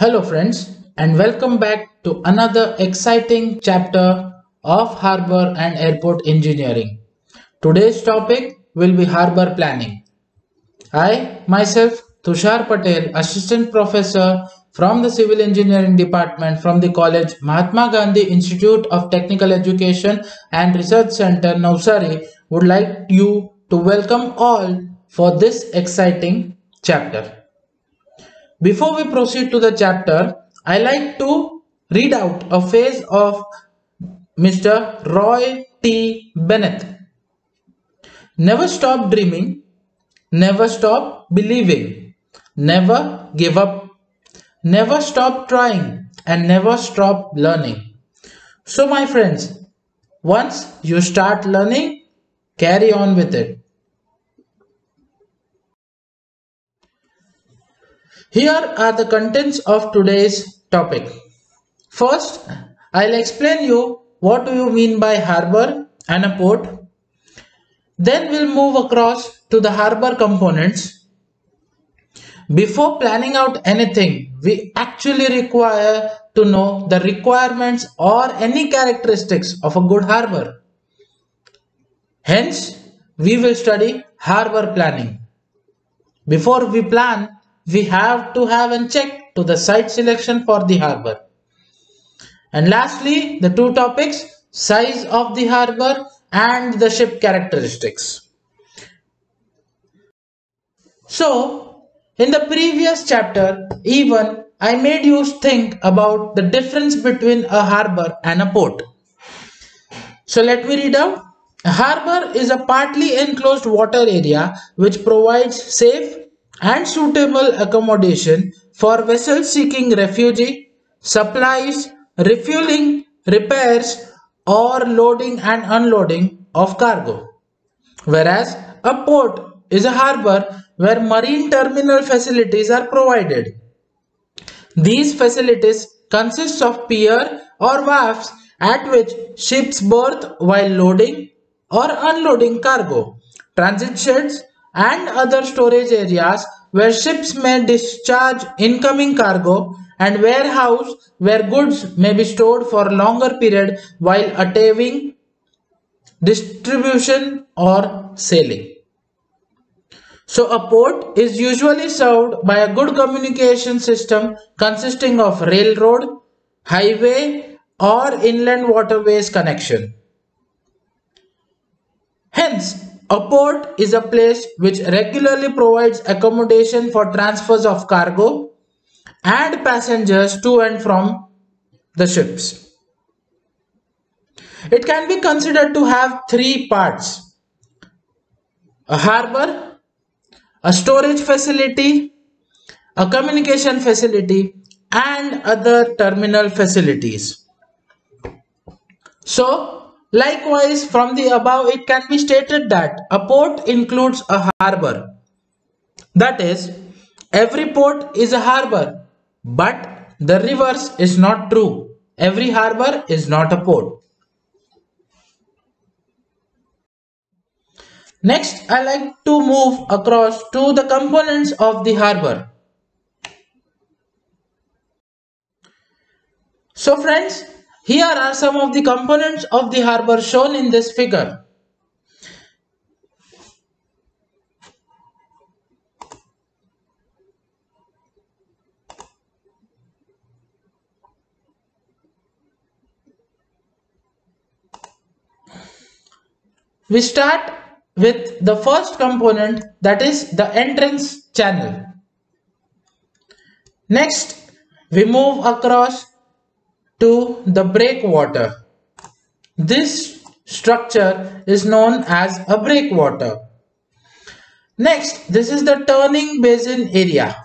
Hello friends and welcome back to another exciting chapter of Harbour and Airport Engineering. Today's topic will be harbour planning. I myself Tushar Patel, Assistant Professor from the Civil Engineering Department from the college Mahatma Gandhi Institute of Technical Education and Research Center Navsari would like you to welcome all for this exciting chapter. Before we proceed to the chapter, I like to read out a phrase of Mr. Roy T. Bennett. Never stop dreaming, never stop believing, never give up, never stop trying, and never stop learning. So, my friends, once you start learning, carry on with it. Here are the contents of today's topic. First, I'll explain you what do you mean by harbor and a port. Then we'll move across to the harbor components. Before planning out anything, we actually require to know the requirements or any characteristics of a good harbor. Hence, we will study harbor planning. Before we plan, we have to have a check to the site selection for the harbor. And lastly, the two topics, size of the harbor and the ship characteristics. So, in the previous chapter, even I made you think about the difference between a harbor and a port. So let me read out. A harbor is a partly enclosed water area which provides safe and suitable accommodation for vessels seeking refuge, supplies, refueling, repairs, or loading and unloading of cargo. Whereas a port is a harbor where marine terminal facilities are provided. These facilities consist of pier or wharfs at which ships berth while loading or unloading cargo, transit sheds, and other storage areas where ships may discharge incoming cargo and warehouse where goods may be stored for longer period while attaining distribution or selling. So a port is usually served by a good communication system consisting of railroad, highway or inland waterways connection. Hence, a port is a place which regularly provides accommodation for transfers of cargo and passengers to and from the ships. It can be considered to have three parts. A harbor, a storage facility, a communication facility and other terminal facilities. So, Likewise, from the above, it can be stated that a port includes a harbor. That is, every port is a harbor, but the reverse is not true. Every harbor is not a port. Next, I like to move across to the components of the harbor. So friends, here are some of the components of the harbor shown in this figure. We start with the first component that is the entrance channel. Next, we move across to the breakwater. This structure is known as a breakwater. Next, this is the turning basin area.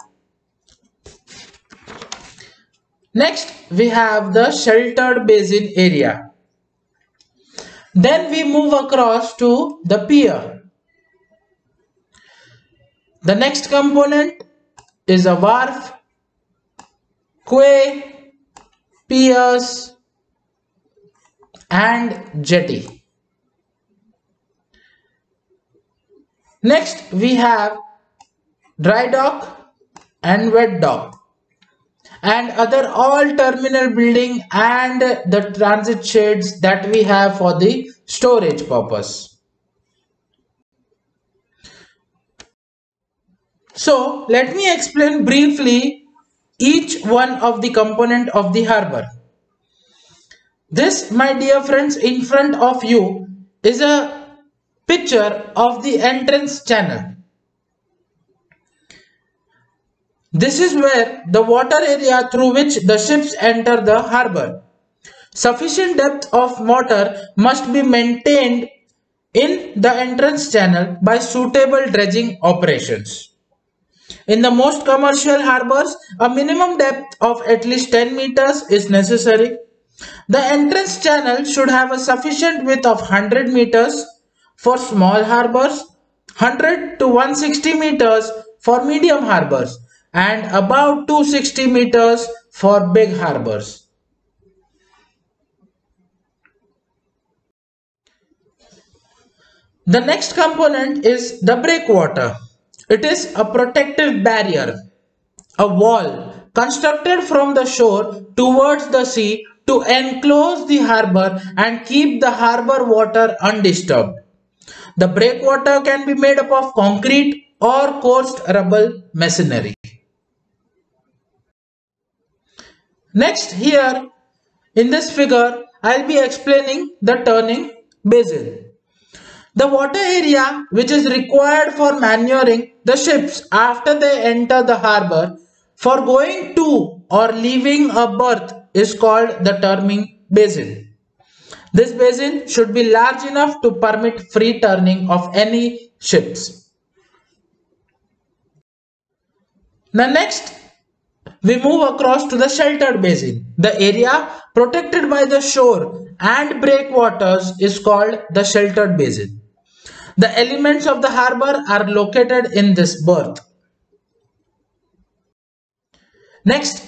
Next, we have the sheltered basin area. Then we move across to the pier. The next component is a wharf, quay, piers and jetty. Next we have dry dock and wet dock and other all terminal building and the transit sheds that we have for the storage purpose. So let me explain briefly each one of the component of the harbor. This my dear friends in front of you is a picture of the entrance channel. This is where the water area through which the ships enter the harbor. Sufficient depth of water must be maintained in the entrance channel by suitable dredging operations. In the most commercial harbors, a minimum depth of at least 10 meters is necessary. The entrance channel should have a sufficient width of 100 meters for small harbors, 100 to 160 meters for medium harbors and about 260 meters for big harbors. The next component is the breakwater. It is a protective barrier, a wall constructed from the shore towards the sea to enclose the harbor and keep the harbor water undisturbed. The breakwater can be made up of concrete or coarse rubble masonry. Next here in this figure I'll be explaining the turning basin. The water area which is required for manuring the ships after they enter the harbor for going to or leaving a berth is called the turning basin. This basin should be large enough to permit free turning of any ships. The next we move across to the sheltered basin. The area protected by the shore and breakwaters is called the sheltered basin. The elements of the harbor are located in this berth. Next,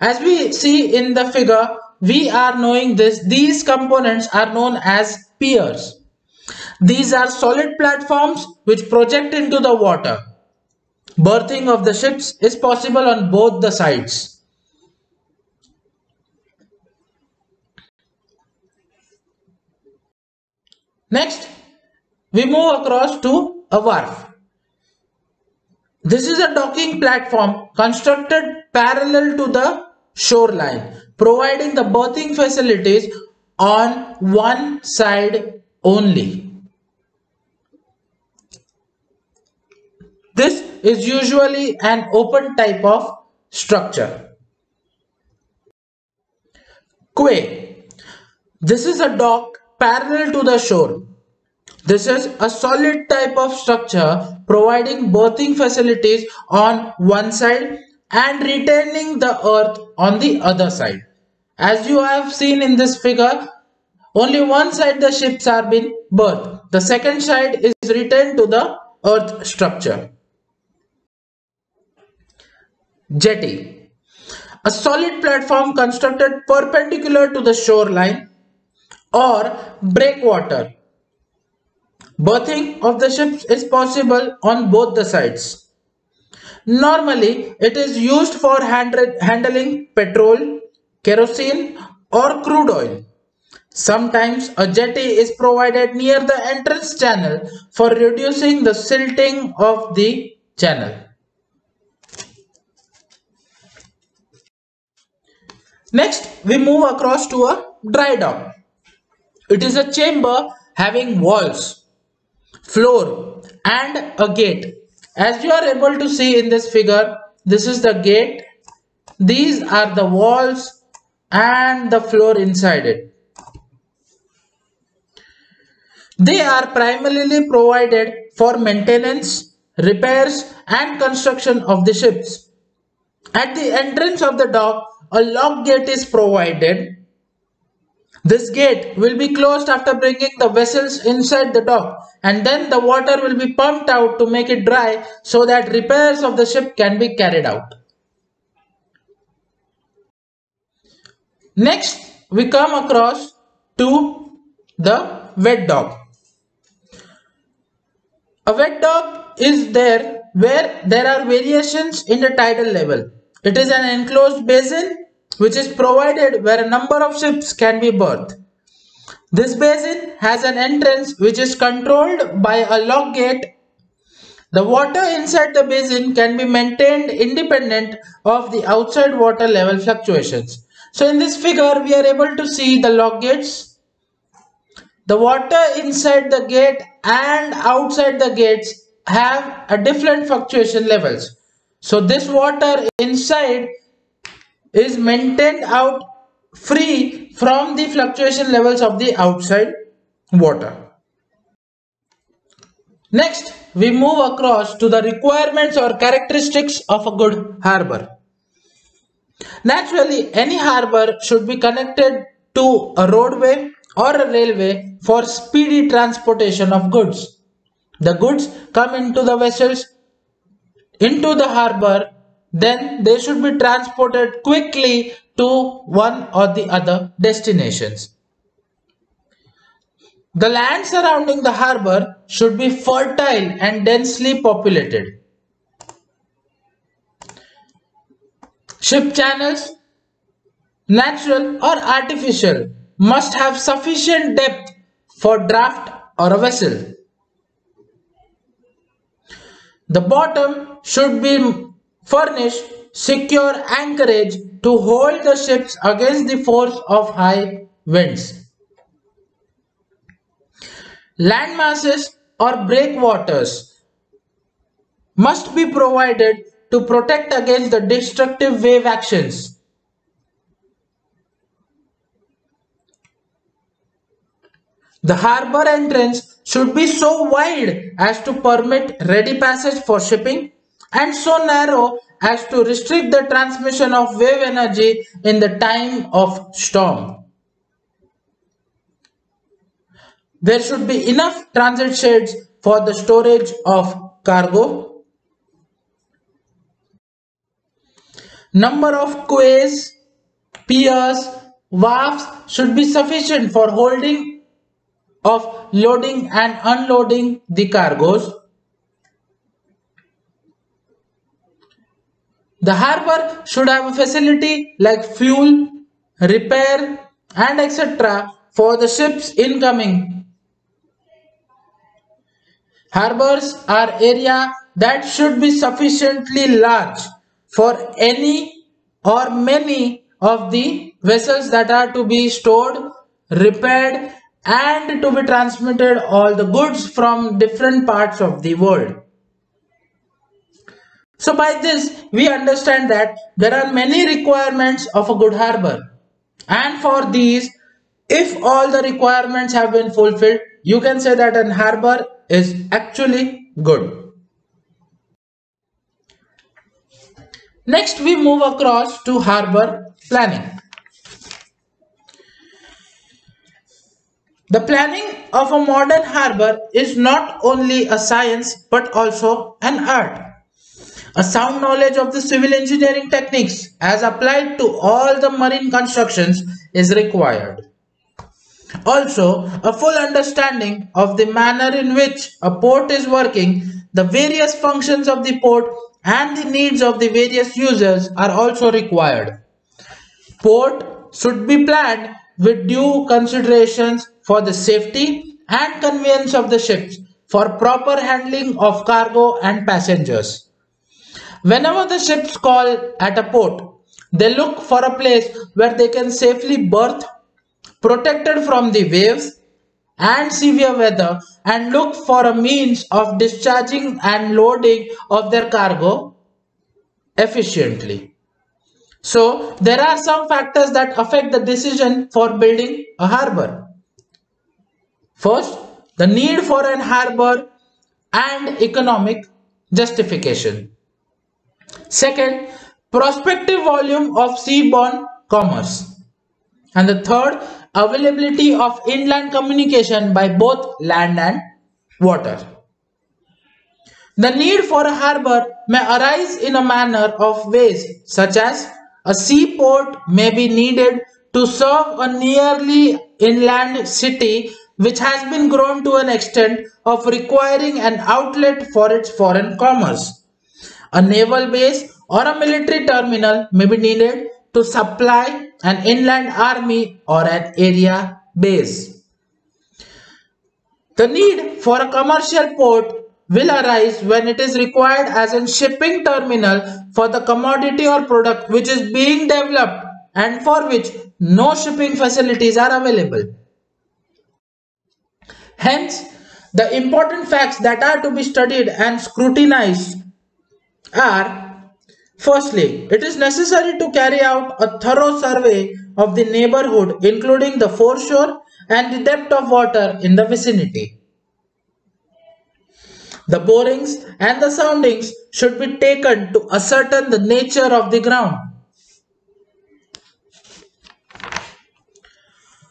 as we see in the figure, we are knowing this. These components are known as piers. These are solid platforms which project into the water. Berthing of the ships is possible on both the sides. Next, we move across to a wharf. This is a docking platform constructed parallel to the shoreline, providing the berthing facilities on one side only. This is usually an open type of structure. Quay. This is a dock parallel to the shore. This is a solid type of structure providing berthing facilities on one side and retaining the earth on the other side. As you have seen in this figure, only one side the ships are being berthed. The second side is retained to the earth structure. Jetty. A solid platform constructed perpendicular to the shoreline or breakwater. Berthing of the ships is possible on both the sides. Normally, it is used for handling petrol, kerosene or crude oil. Sometimes a jetty is provided near the entrance channel for reducing the silting of the channel. Next, we move across to a dry dock. It is a chamber having walls, floor and a gate. As you are able to see in this figure, this is the gate. These are the walls and the floor inside it. They are primarily provided for maintenance, repairs and construction of the ships. At the entrance of the dock, a lock gate is provided. This gate will be closed after bringing the vessels inside the dock and then the water will be pumped out to make it dry so that repairs of the ship can be carried out. Next, we come across to the wet dock. A wet dock is there where there are variations in the tidal level It is an enclosed basin which is provided where a number of ships can be berthed. This basin has an entrance which is controlled by a lock gate. The water inside the basin can be maintained independent of the outside water level fluctuations. So in this figure, we are able to see the lock gates. The water inside the gate and outside the gates have a different fluctuation levels. So this water inside is maintained out free from the fluctuation levels of the outside water. Next, we move across to the requirements or characteristics of a good harbor. Naturally, any harbor should be connected to a roadway or a railway for speedy transportation of goods. The goods come into the vessels into the harbor, then they should be transported quickly to one or the other destinations. The land surrounding the harbor should be fertile and densely populated. Ship channels, natural or artificial, must have sufficient depth for draft or a vessel. The bottom should be furnished secure anchorage to hold the ships against the force of high winds. Land masses or breakwaters must be provided to protect against the destructive wave actions. The harbor entrance should be so wide as to permit ready passage for shipping and so narrow as to restrict the transmission of wave energy in the time of storm. There should be enough transit sheds for the storage of cargo. Number of quays, piers, wharfs should be sufficient for holding of loading and unloading the cargoes. The harbor should have a facility like fuel, repair and etc. for the ships incoming. Harbors are area that should be sufficiently large for any or many of the vessels that are to be stored, repaired and to be transmitted all the goods from different parts of the world. So by this, we understand that there are many requirements of a good harbor. And for these, if all the requirements have been fulfilled, you can say that an harbor is actually good. Next, we move across to harbor planning. The planning of a modern harbor is not only a science but also an art. A sound knowledge of the civil engineering techniques as applied to all the marine constructions is required. Also, a full understanding of the manner in which a port is working, the various functions of the port and the needs of the various users are also required. Port should be planned with due considerations for the safety and conveyance of the ships for proper handling of cargo and passengers. Whenever the ships call at a port, they look for a place where they can safely berth, protected from the waves and severe weather and look for a means of discharging and loading of their cargo efficiently. So there are some factors that affect the decision for building a harbor. First, the need for an harbor and economic justification. Second, prospective volume of seaborne commerce. And the third, availability of inland communication by both land and water. The need for a harbor may arise in a manner of ways such as a seaport may be needed to serve a nearly inland city which has been grown to an extent of requiring an outlet for its foreign commerce a naval base or a military terminal may be needed to supply an inland army or an area base. The need for a commercial port will arise when it is required as a shipping terminal for the commodity or product which is being developed and for which no shipping facilities are available. Hence, the important facts that are to be studied and scrutinized are Firstly, it is necessary to carry out a thorough survey of the neighborhood including the foreshore and the depth of water in the vicinity. The borings and the soundings should be taken to ascertain the nature of the ground.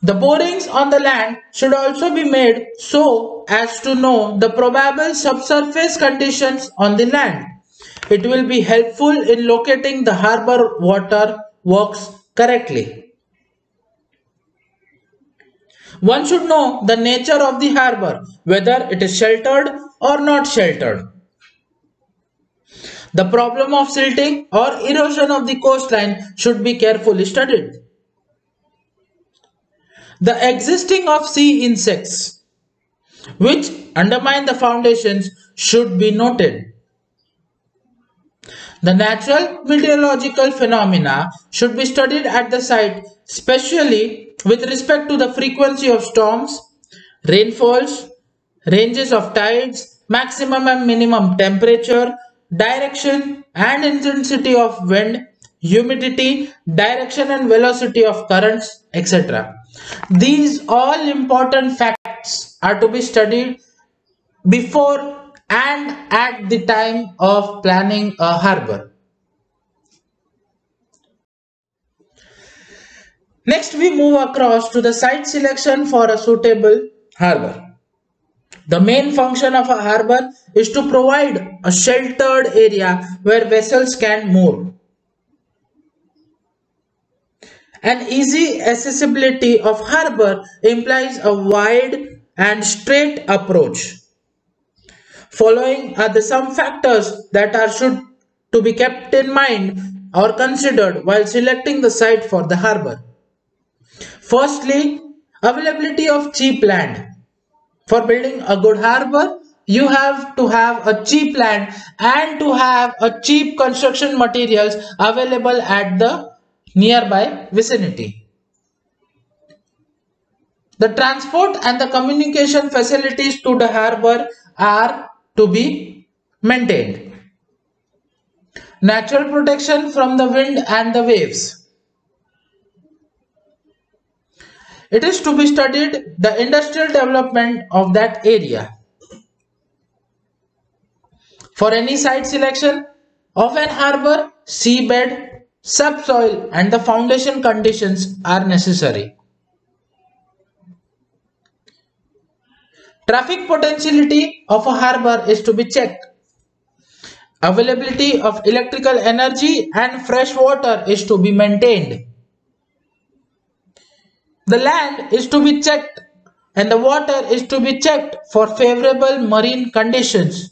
The borings on the land should also be made so as to know the probable subsurface conditions on the land. It will be helpful in locating the harbor water works correctly. One should know the nature of the harbor, whether it is sheltered or not sheltered. The problem of silting or erosion of the coastline should be carefully studied. The existing of sea insects which undermine the foundations should be noted. The natural meteorological phenomena should be studied at the site, especially with respect to the frequency of storms, rainfalls, ranges of tides, maximum and minimum temperature, direction and intensity of wind, humidity, direction and velocity of currents, etc. These all important facts are to be studied before and at the time of planning a harbor. Next, we move across to the site selection for a suitable harbor. The main function of a harbor is to provide a sheltered area where vessels can moor. An easy accessibility of harbor implies a wide and straight approach. Following are the some factors that are should to be kept in mind or considered while selecting the site for the harbor. Firstly, availability of cheap land. For building a good harbor, you have to have a cheap land and to have a cheap construction materials available at the nearby vicinity. The transport and the communication facilities to the harbor are to be maintained. Natural protection from the wind and the waves. It is to be studied the industrial development of that area. For any site selection of an harbor, seabed, subsoil and the foundation conditions are necessary. Traffic potentiality of a harbor is to be checked. Availability of electrical energy and fresh water is to be maintained. The land is to be checked and the water is to be checked for favorable marine conditions.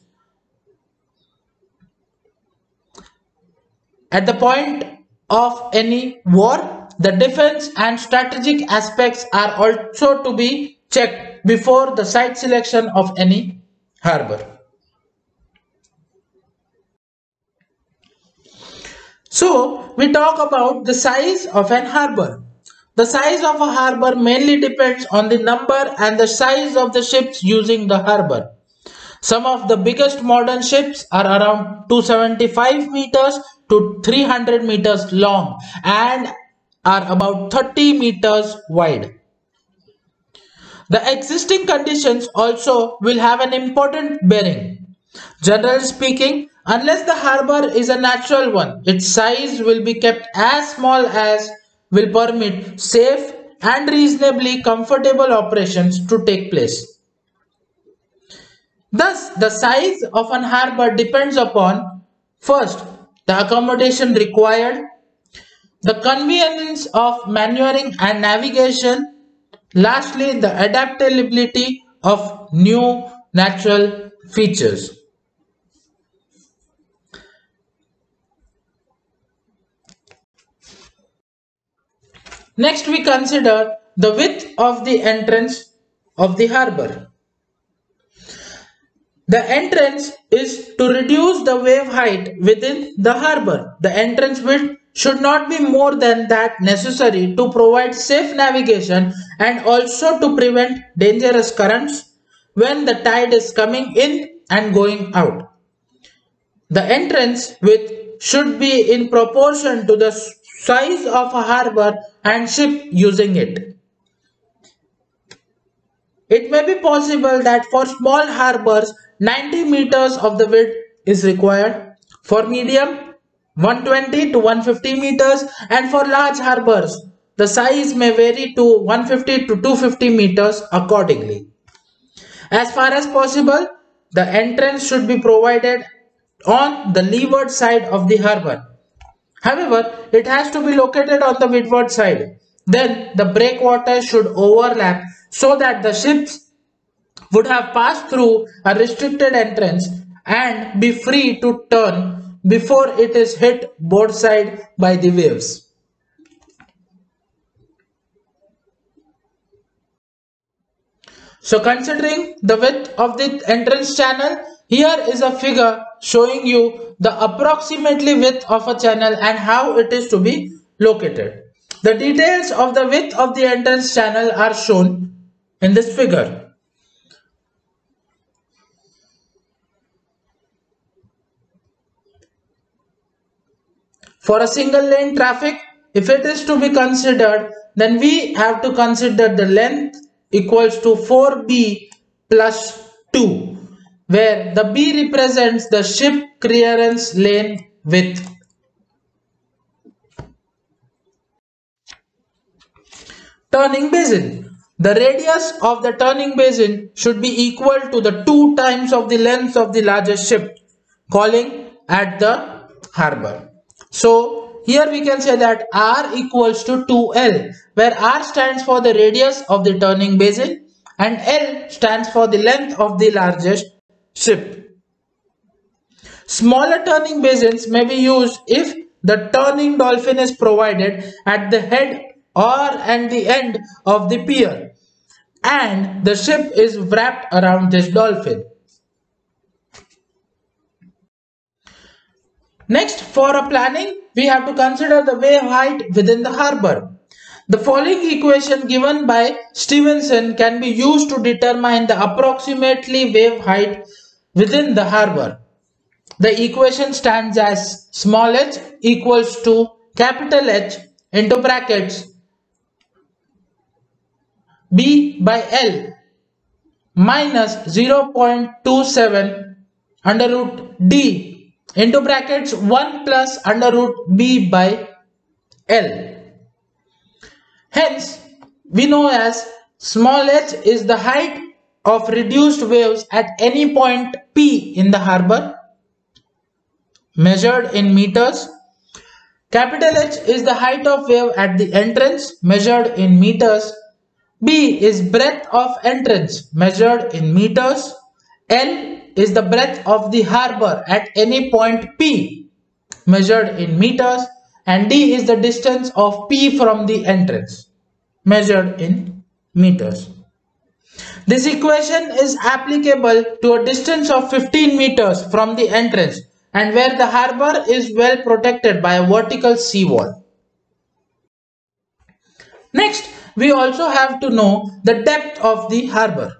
At the point of any war, the defense and strategic aspects are also to be checked before the site selection of any harbor. So, we talk about the size of an harbor. The size of a harbor mainly depends on the number and the size of the ships using the harbor. Some of the biggest modern ships are around 275 meters to 300 meters long and are about 30 meters wide. The existing conditions also will have an important bearing. Generally speaking, unless the harbor is a natural one, its size will be kept as small as will permit safe and reasonably comfortable operations to take place. Thus, the size of an harbor depends upon first, the accommodation required, the convenience of maneuvering and navigation, Lastly, the adaptability of new natural features. Next, we consider the width of the entrance of the harbor. The entrance is to reduce the wave height within the harbor. The entrance width should not be more than that necessary to provide safe navigation and also to prevent dangerous currents when the tide is coming in and going out. The entrance width should be in proportion to the size of a harbor and ship using it. It may be possible that for small harbors 90 meters of the width is required. For medium 120 to 150 meters and for large harbors the size may vary to 150 to 250 meters accordingly. As far as possible the entrance should be provided on the leeward side of the harbor. However, it has to be located on the windward side. Then the breakwater should overlap so that the ships would have passed through a restricted entrance and be free to turn before it is hit broadside by the waves. So considering the width of the entrance channel, here is a figure showing you the approximately width of a channel and how it is to be located. The details of the width of the entrance channel are shown in this figure. For a single lane traffic, if it is to be considered, then we have to consider the length equals to 4b plus 2 where the B represents the ship clearance lane width. Turning basin. The radius of the turning basin should be equal to the two times of the length of the largest ship calling at the harbor. So here we can say that R equals to 2L where R stands for the radius of the turning basin and L stands for the length of the largest ship. Smaller turning basins may be used if the turning dolphin is provided at the head or at the end of the pier and the ship is wrapped around this dolphin. Next, for a planning, we have to consider the wave height within the harbor. The following equation given by Stevenson can be used to determine the approximately wave height within the harbor. The equation stands as small h equals to capital H into brackets B by L minus 0.27 under root D into brackets 1 plus under root B by L. Hence, we know as small h is the height of reduced waves at any point P in the harbor measured in meters. Capital H is the height of wave at the entrance measured in meters. B is breadth of entrance measured in meters. L is the breadth of the harbor at any point P measured in meters and D is the distance of P from the entrance measured in meters. This equation is applicable to a distance of 15 meters from the entrance and where the harbor is well protected by a vertical seawall. Next, we also have to know the depth of the harbor.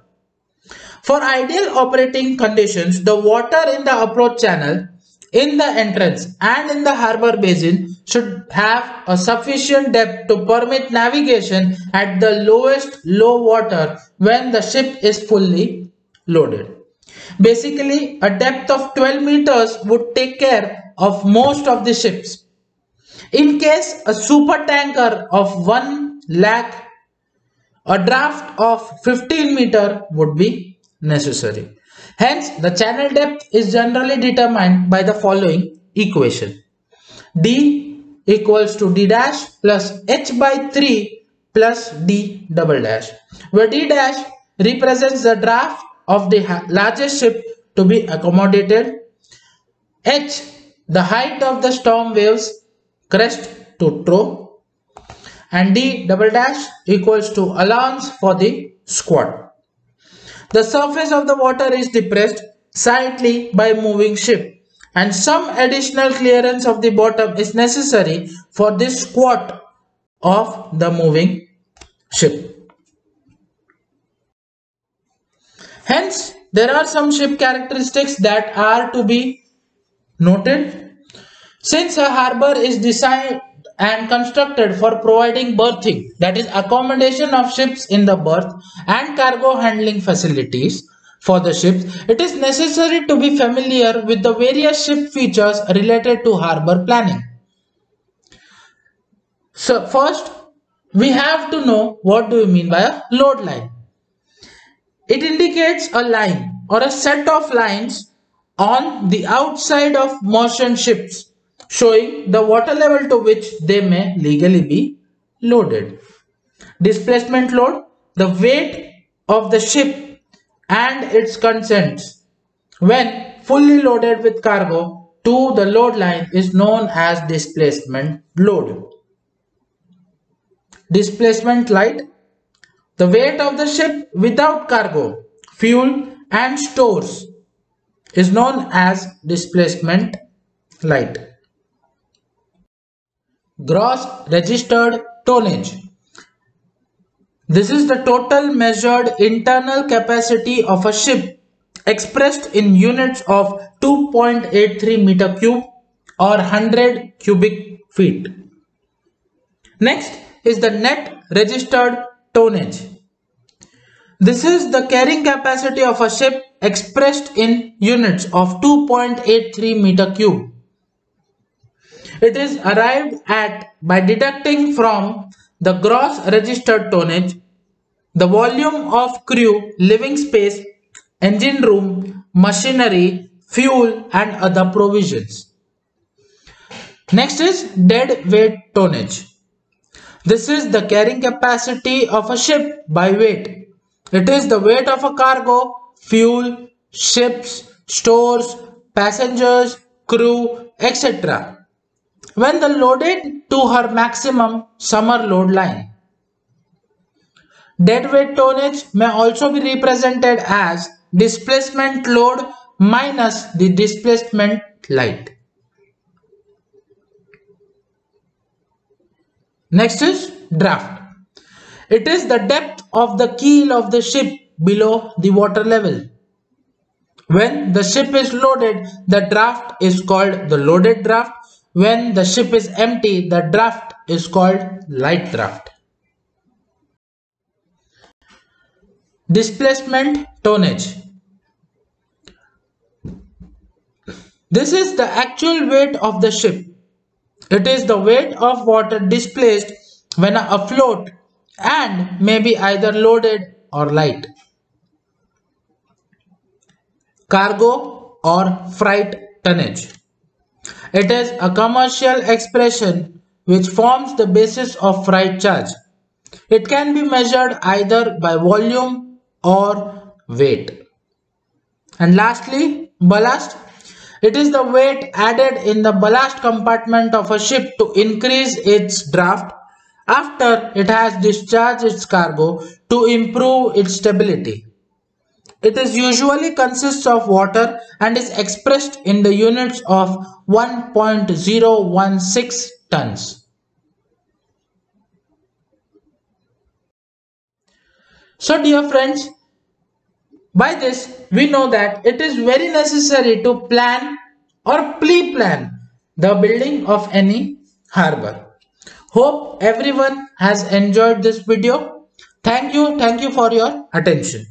For ideal operating conditions, the water in the approach channel, in the entrance and in the harbor basin should have a sufficient depth to permit navigation at the lowest low water when the ship is fully loaded. Basically, a depth of 12 meters would take care of most of the ships. In case a super tanker of 1 lakh, a draft of 15 meter would be necessary. Hence, the channel depth is generally determined by the following equation. D equals to d dash plus h by 3 plus d double dash where d dash represents the draft of the largest ship to be accommodated h the height of the storm waves crest to trough and D double dash equals to allowance for the squat. The surface of the water is depressed slightly by moving ship and some additional clearance of the bottom is necessary for this squat of the moving ship. Hence, there are some ship characteristics that are to be noted. Since a harbor is designed and constructed for providing berthing, that is accommodation of ships in the berth and cargo handling facilities for the ships, it is necessary to be familiar with the various ship features related to harbor planning. So first, we have to know what do we mean by a load line. It indicates a line or a set of lines on the outside of motion ships showing the water level to which they may legally be loaded. Displacement load, the weight of the ship and its contents when fully loaded with cargo to the load line is known as displacement load. Displacement light the weight of the ship without cargo, fuel and stores is known as displacement light. Gross registered tonnage. This is the total measured internal capacity of a ship expressed in units of 2.83 meter cube or 100 cubic feet. Next is the net registered tonnage. This is the carrying capacity of a ship expressed in units of 2.83 meter cube. It is arrived at by deducting from the gross registered tonnage the volume of crew, living space, engine room, machinery, fuel and other provisions. Next is dead weight tonnage. This is the carrying capacity of a ship by weight. It is the weight of a cargo, fuel, ships, stores, passengers, crew, etc. When the loaded to her maximum summer load line. Deadweight tonnage may also be represented as displacement load minus the displacement light. Next is draft. It is the depth of the keel of the ship below the water level. When the ship is loaded, the draft is called the loaded draft. When the ship is empty, the draft is called light draft. Displacement tonnage. This is the actual weight of the ship it is the weight of water displaced when afloat and may be either loaded or light. Cargo or freight tonnage. It is a commercial expression which forms the basis of freight charge. It can be measured either by volume or weight. And lastly, ballast it is the weight added in the ballast compartment of a ship to increase its draft after it has discharged its cargo to improve its stability. It is usually consists of water and is expressed in the units of 1.016 tons. So dear friends, by this, we know that it is very necessary to plan or pre-plan the building of any harbor. Hope everyone has enjoyed this video. Thank you. Thank you for your attention.